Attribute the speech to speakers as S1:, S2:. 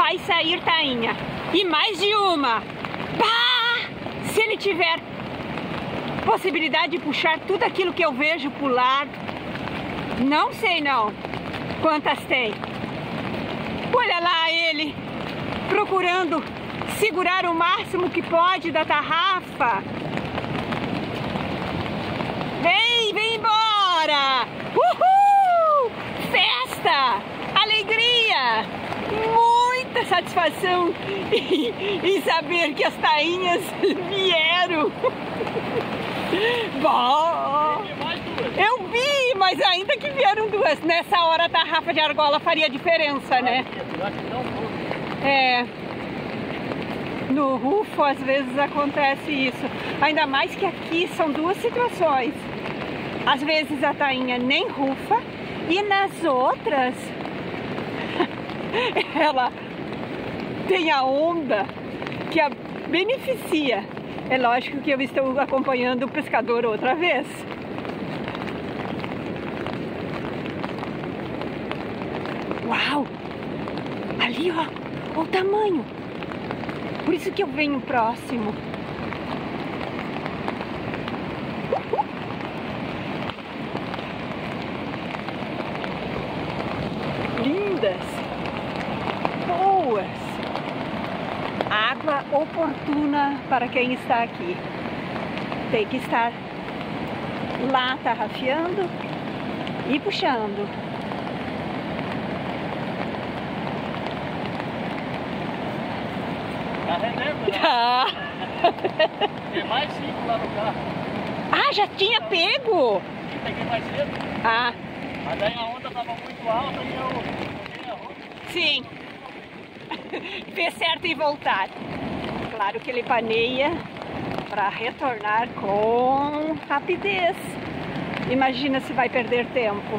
S1: vai sair tainha. E mais de uma. Bah! Se ele tiver possibilidade de puxar tudo aquilo que eu vejo pular, não sei não quantas tem. Olha lá ele procurando segurar o máximo que pode da tarrafa. Vem, vem embora! Uhul! Festa! Alegria! Muita satisfação em saber que as tainhas vieram. Bom, eu vi, mas ainda que vieram duas. Nessa hora a tarrafa de argola faria diferença, né? É. No rufo às vezes acontece isso. Ainda mais que aqui são duas situações. Às vezes a tainha nem rufa e nas outras ela tem a onda que a beneficia. É lógico que eu estou acompanhando o pescador outra vez. Uau! Ali, ó, o tamanho. Por isso que eu venho próximo. Lindas, oportuna para quem está aqui. Tem que estar lá tarrafiando e puxando.
S2: Tá né?
S1: Tá.
S2: Tem mais cinco lá no carro.
S1: Ah, já tinha pego!
S2: Peguei mais cedo.
S1: Ah,
S2: Mas daí a onda tava muito alta e eu joguei a roupa.
S1: sim. Fez certo em voltar. Claro que ele paneia para retornar com rapidez. Imagina se vai perder tempo.